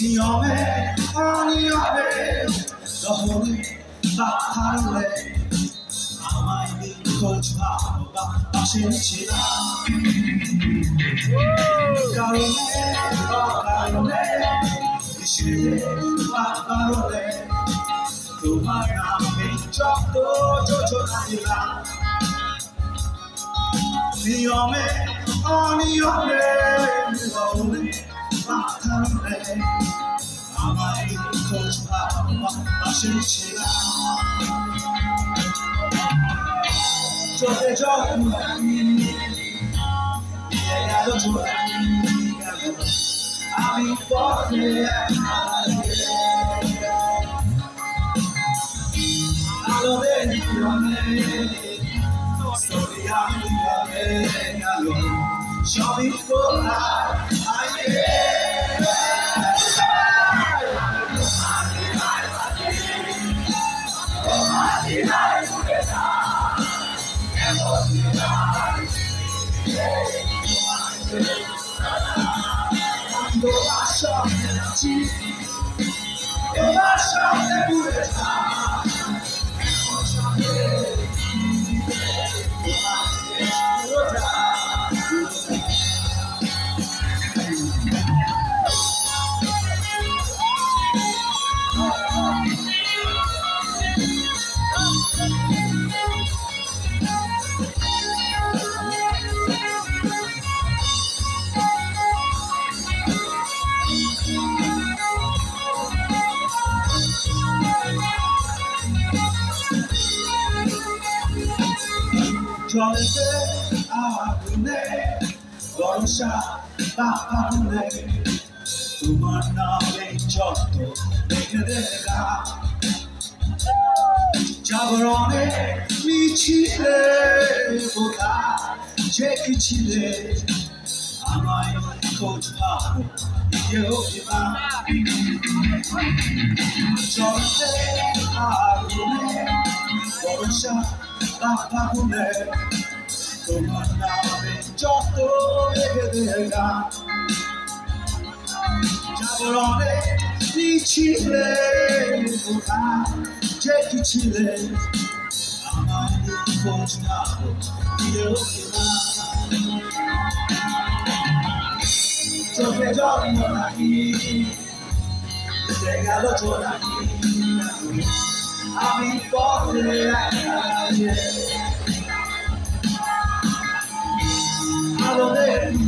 위험해 아니험해 너 오늘 나타날래 아마 이미 거짓말보다 당신이 지나 가로네 가로네 이 시대에 바로네 তোমার নামে যত যোজনা দিলাম নিয়মে অনিয়মে নিয়মে মাথামে আমার খোঁজ ভাবা পাশে ছিলাম চোখে যখন নিয়ে গেল চলে গেল আমি পথে regalo de mi amén. Soy amiga de regalo, yo vi por ayer. Cuando vas a sentir. গল্পে আগুনে বর্ষা বাগানে তোমার নামে যত মেঘেদের গান জাগরণে মিছিলে বোধা জেগেছিলে। আমায় খোঁজ ভালো চলতে আগুনে বর্ষা বাহানে তোমার নামে যত লেগে দেখা জাগরণে মিছিলে বোধা যে কি ছিলে আমায় খোঁজ ভালো দিয়েও দিবা চোখে জন্ম নাকি গেল চোরাকি আমি পথে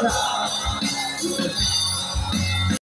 是